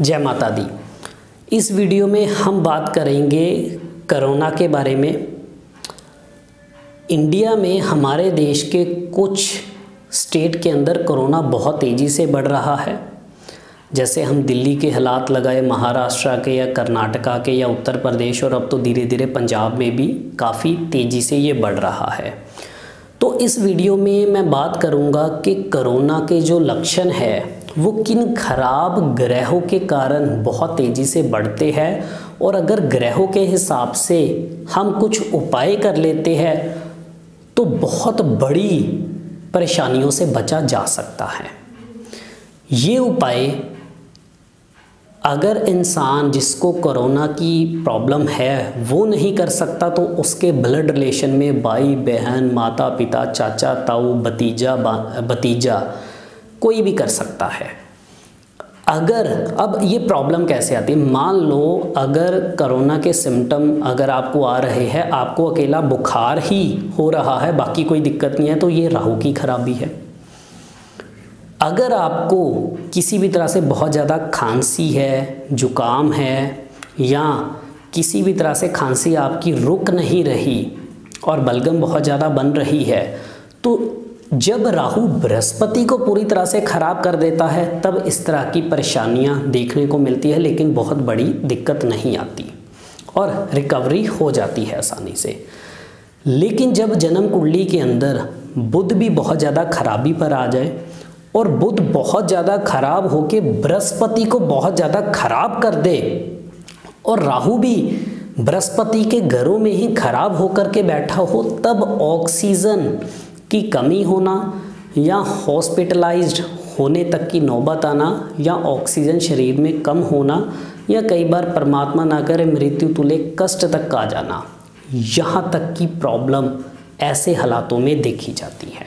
जय माता दी। इस वीडियो में हम बात करेंगे करोना के बारे में। इंडिया में हमारे देश के कुछ स्टेट के अंदर कोरोना बहुत तेज़ी से बढ़ रहा है। जैसे हम दिल्ली के हालात लगाए, महाराष्ट्र के या कर्नाटका के या उत्तर प्रदेश और अब तो धीरे धीरे पंजाब में भी काफ़ी तेज़ी से ये बढ़ रहा है। तो इस वीडियो में मैं बात करूँगा कि कोरोना के जो लक्षण है वो किन खराब ग्रहों के कारण बहुत तेज़ी से बढ़ते हैं? और अगर ग्रहों के हिसाब से हम कुछ उपाय कर लेते हैं तो बहुत बड़ी परेशानियों से बचा जा सकता है। ये उपाय, अगर इंसान जिसको कोरोना की प्रॉब्लम है, वो नहीं कर सकता तो उसके ब्लड रिलेशन में भाई बहन माता पिता चाचा, ताऊ, भतीजा भतीजा कोई भी कर सकता है। अगर, अब ये प्रॉब्लम कैसे आती है? मान लो अगर कोरोना के सिम्टम अगर आपको आ रहे हैं, आपको अकेला बुखार ही हो रहा है, बाकी कोई दिक्कत नहीं है तो ये राहु की खराबी है। अगर आपको किसी भी तरह से बहुत ज़्यादा खांसी है, जुकाम है, या किसी भी तरह से खांसी आपकी रुक नहीं रही और बलगम बहुत ज़्यादा बन रही है तो जब राहु बृहस्पति को पूरी तरह से ख़राब कर देता है, तब इस तरह की परेशानियाँ देखने को मिलती है, लेकिन बहुत बड़ी दिक्कत नहीं आती और रिकवरी हो जाती है आसानी से। लेकिन जब जन्म कुंडली के अंदर बुध भी बहुत ज़्यादा खराबी पर आ जाए और बुध बहुत ज़्यादा खराब होके बृहस्पति को बहुत ज़्यादा खराब कर दे और राहु भी बृहस्पति के घरों में ही खराब होकर के बैठा हो, तब ऑक्सीजन की कमी होना या हॉस्पिटलाइज्ड होने तक की नौबत आना या ऑक्सीजन शरीर में कम होना या कई बार परमात्मा ना करे मृत्यु तुले कष्ट तक आ जाना, यहाँ तक की प्रॉब्लम ऐसे हालातों में देखी जाती है।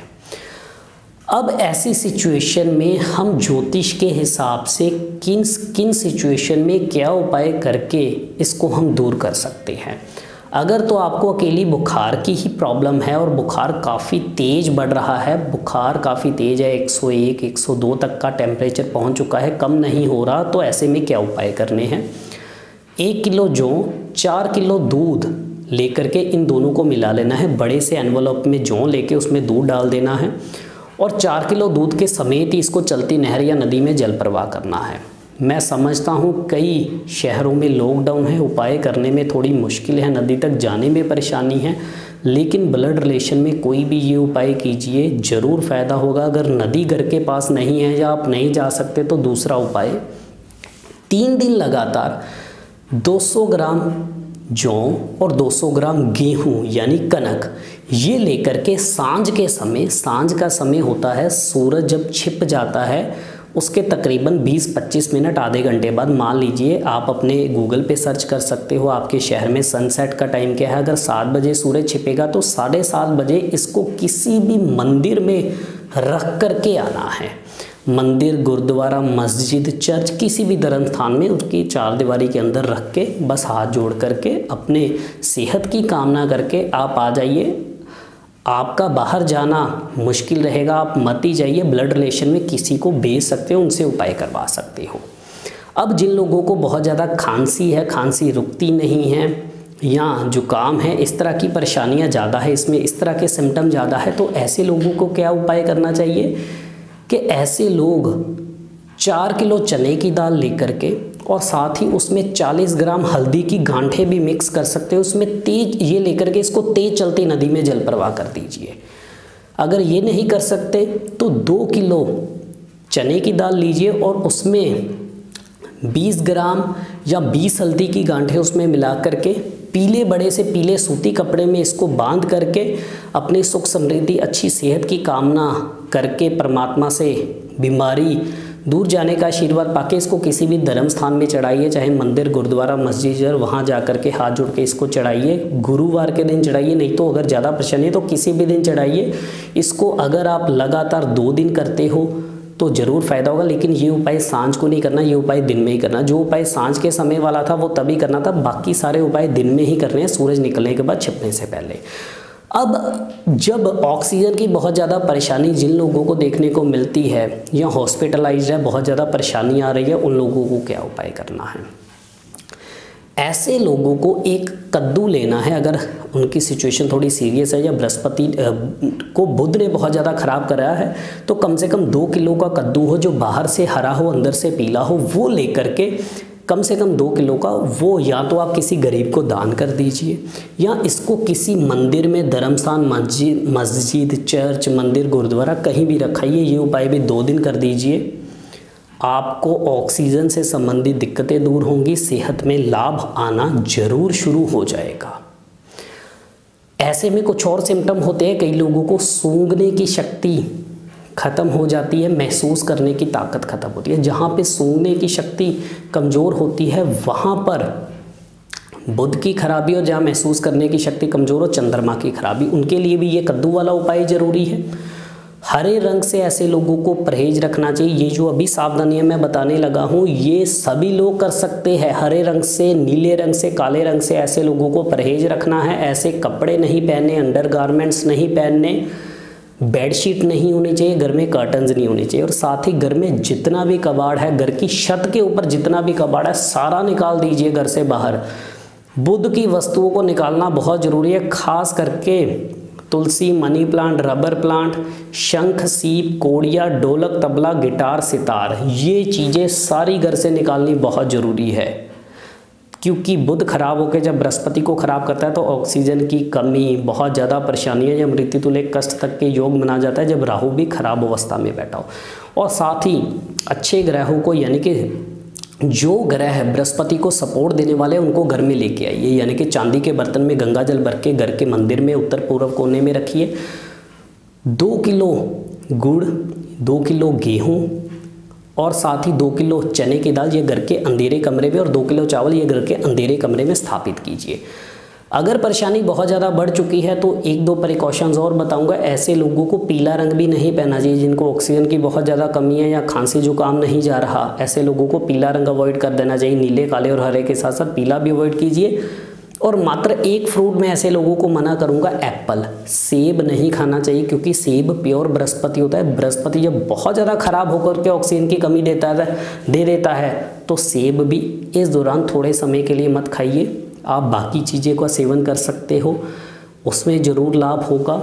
अब ऐसी सिचुएशन में हम ज्योतिष के हिसाब से किन किन सिचुएशन में क्या उपाय करके इसको हम दूर कर सकते हैं? अगर तो आपको अकेली बुखार की ही प्रॉब्लम है और बुखार काफ़ी तेज़ बढ़ रहा है बुखार काफ़ी तेज़ है 101, 102 तक का टेम्परेचर पहुँच चुका है कम नहीं हो रहा तो ऐसे में क्या उपाय करने हैं? एक किलो जौ चार किलो दूध लेकर के इन दोनों को मिला लेना है बड़े से एनवलप में जौ लेके उसमें दूध डाल देना है और चार किलो दूध के समेत ही इसको चलती नहर या नदी में जल प्रवाह करना है। मैं समझता हूँ कई शहरों में लॉकडाउन है, उपाय करने में थोड़ी मुश्किल है, नदी तक जाने में परेशानी है, लेकिन ब्लड रिलेशन में कोई भी ये उपाय कीजिए, ज़रूर फ़ायदा होगा। अगर नदी घर के पास नहीं है या आप नहीं जा सकते तो दूसरा उपाय, तीन दिन लगातार 200 ग्राम जौ और 200 ग्राम गेहूँ, यानी कनक, ये लेकर के साँझ के समय, साँझ का समय होता है, सूरज जब छिप जाता है उसके तकरीबन 20-25 मिनट, आधे घंटे बाद मान लीजिए आप अपने गूगल पे सर्च कर सकते हो, आपके शहर में सनसेट का टाइम क्या है? अगर सात बजे सूरज छिपेगा तो साढ़े सात बजे इसको किसी भी मंदिर में रख कर के आना है। मंदिर, गुरुद्वारा, मस्जिद चर्च किसी भी धर्म स्थान में उसकी चार दीवारी के अंदर रख के बस हाथ जोड़ करके अपने सेहत की कामना करके आप आ जाइए। आपका बाहर जाना मुश्किल रहेगा। आप मत ही जाइए, ब्लड रिलेशन में किसी को भेज सकते हो, उनसे उपाय करवा सकते हो। अब जिन लोगों को बहुत ज़्यादा खांसी है, खांसी रुकती नहीं है, या जुकाम है, इस तरह की परेशानियाँ ज़्यादा है, इसमें इस तरह के सिम्टम ज़्यादा है तो ऐसे लोगों को क्या उपाय करना चाहिए? कि ऐसे लोग चार किलो चने की दाल लेकर के और साथ ही उसमें 40 ग्राम हल्दी की गांठें भी मिक्स कर सकते हो। उसमें तेज, ये लेकर के इसको तेज चलती नदी में जल प्रवाह कर दीजिए। अगर ये नहीं कर सकते तो दो किलो चने की दाल लीजिए और उसमें 20 ग्राम या 20 हल्दी की गांठें उसमें मिला करके पीले, बड़े से पीले सूती कपड़े में इसको बाँध करके अपनी सुख समृद्धि, अच्छी सेहत की कामना करके परमात्मा से बीमारी दूर जाने का आशीर्वाद पाके इसको किसी भी धर्म स्थान में चढ़ाइए, चाहे मंदिर, गुरुद्वारा, मस्जिद और वहाँ जा कर के हाथ जोड़ के इसको चढ़ाइए। गुरुवार के दिन चढ़ाइए, नहीं तो अगर ज़्यादा परेशानी है तो किसी भी दिन चढ़ाइए। इसको अगर आप लगातार दो दिन करते हो तो ज़रूर फ़ायदा होगा, लेकिन ये उपाय साँझ को नहीं करना, ये उपाय दिन में ही करना। जो उपाय साँझ के समय वाला था वो तभी करना था, बाकी सारे उपाय दिन में ही करने हैं, सूरज निकलने के बाद छिपने से पहले। अब जब ऑक्सीजन की बहुत ज़्यादा परेशानी जिन लोगों को देखने को मिलती है या हॉस्पिटलाइज है, बहुत ज़्यादा परेशानी आ रही है, उन लोगों को क्या उपाय करना है? ऐसे लोगों को एक कद्दू लेना है, अगर उनकी सिचुएशन थोड़ी सीरियस है या बृहस्पति को बुध ने बहुत ज़्यादा ख़राब कराया है तो कम से कम दो किलो का कद्दू हो जो बाहर से हरा हो, अंदर से पीला हो, वो लेकर के कम से कम दो किलो का, वो या तो आप किसी गरीब को दान कर दीजिए, या इसको किसी मंदिर में धर्मस्थान, मस्जिद मस्जिद, चर्च, मंदिर, गुरुद्वारा कहीं भी रखाइए, ये उपाय भी दो दिन कर दीजिए। आपको ऑक्सीजन से संबंधित दिक्कतें दूर होंगी, सेहत में लाभ आना ज़रूर शुरू हो जाएगा। ऐसे में कुछ और सिम्टम होते हैं, कई लोगों को सूंघने की शक्ति ख़त्म हो जाती है, महसूस करने की ताकत ख़त्म होती है। जहाँ पे सूंघने की शक्ति कमज़ोर होती है, वहाँ पर बुध की खराबी और जहाँ महसूस करने की शक्ति कमज़ोर हो चंद्रमा की खराबी, उनके लिए भी ये कद्दू वाला उपाय ज़रूरी है। हरे रंग से ऐसे लोगों को परहेज रखना चाहिए। ये जो अभी सावधानियाँ मैं बताने लगा हूँ, ये सभी लोग कर सकते हैं। हरे रंग से, नीले रंग से, काले रंग से ऐसे लोगों को परहेज रखना है। ऐसे कपड़े नहीं पहनने, अंडर नहीं पहनने। बेडशीट नहीं होनी चाहिए, घर में कर्टन्स नहीं होने चाहिए और साथ ही घर में जितना भी कबाड़ है, घर की छत के ऊपर जितना भी कबाड़ है, सारा निकाल दीजिए घर से बाहर। बुद्ध की वस्तुओं को निकालना बहुत ज़रूरी है, खास करके तुलसी, मनी प्लांट, रबर प्लांट, शंख, सीप, कोड़िया, ढोलक, तबला, गिटार, सितार। ये चीज़ें सारी घर से निकालनी बहुत ज़रूरी है। क्योंकि बुध खराब होकर जब बृहस्पति को खराब करता है तो ऑक्सीजन की कमी बहुत ज़्यादा परेशानी है। जब मृत्यु तुल्य कष्ट तक के योग मना जाता है, जब राहु भी खराब अवस्था में बैठा हो। और साथ ही अच्छे ग्रहों को यानी कि जो ग्रह है बृहस्पति को सपोर्ट देने वाले उनको घर में लेके आइए। यानी कि चांदी के बर्तन में गंगा जल भर के घर के मंदिर में, उत्तर पूर्व कोने में रखिए। दो किलो गुड़, दो किलो गेहूँ और साथ ही दो किलो चने की दाल ये घर के अंधेरे कमरे में और दो किलो चावल ये घर के अंधेरे कमरे में स्थापित कीजिए। अगर परेशानी बहुत ज़्यादा बढ़ चुकी है तो एक दो प्रिकॉशंस और बताऊँगा। ऐसे लोगों को पीला रंग भी नहीं पहना चाहिए जिनको ऑक्सीजन की बहुत ज़्यादा कमी है या खांसी जुकाम नहीं जा रहा। ऐसे लोगों को पीला रंग अवॉइड कर देना चाहिए। नीले, काले और हरे के साथ साथ पीला भी अवॉइड कीजिए। और मात्र एक फ्रूट में ऐसे लोगों को मना करूँगा, एप्पल। सेब नहीं खाना चाहिए, क्योंकि सेब प्योर बृहस्पति होता है। बृहस्पति जब बहुत ज़्यादा खराब होकर के ऑक्सीजन की कमी देता है, दे देता है तो सेब भी इस दौरान थोड़े समय के लिए मत खाइए। आप बाकी चीज़ें का सेवन कर सकते हो। उसमें ज़रूर लाभ होगा।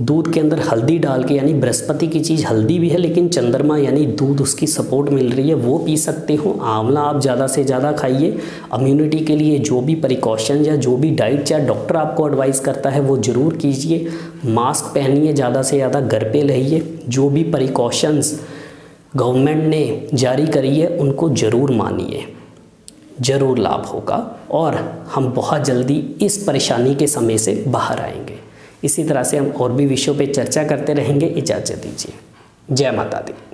दूध के अंदर हल्दी डाल के, यानी बृहस्पति की चीज़ हल्दी भी है, लेकिन चंद्रमा, यानी दूध उसकी सपोर्ट मिल रही है, वो पी सकते हो। आंवला आप ज़्यादा से ज़्यादा खाइए। इम्यूनिटी के लिए जो भी प्रिकॉशन या जो भी डाइट या डॉक्टर आपको एडवाइस करता है, वो ज़रूर कीजिए। मास्क पहनिए, ज़्यादा से ज़्यादा घर पर रहिए। जो भी प्रिकॉशंस गवर्नमेंट ने जारी करी है, उनको ज़रूर मानिए। ज़रूर लाभ होगा। और हम बहुत जल्दी इस परेशानी के समय से बाहर आएँगे। इसी तरह से हम और भी विषयों पर चर्चा करते रहेंगे। इजाज़त दीजिए। जय माता दी।